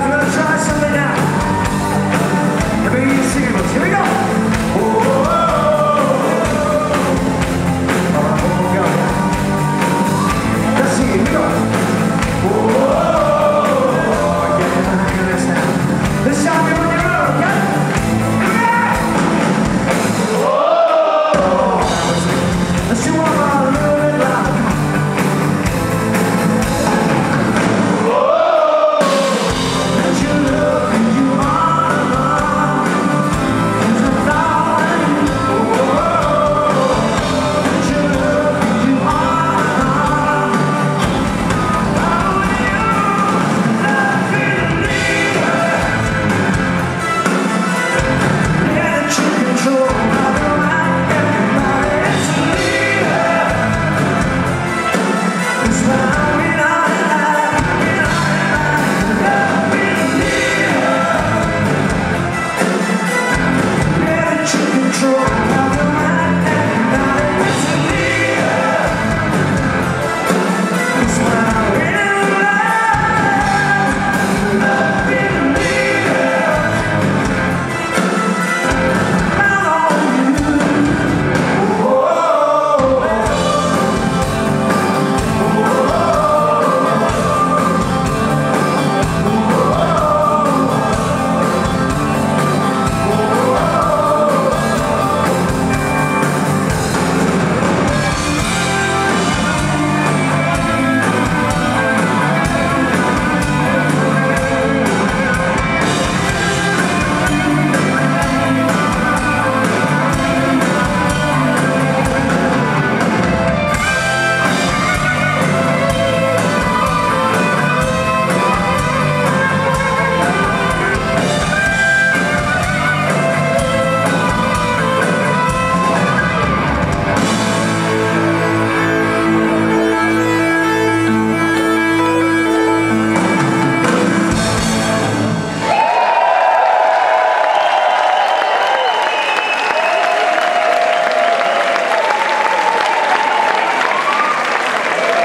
control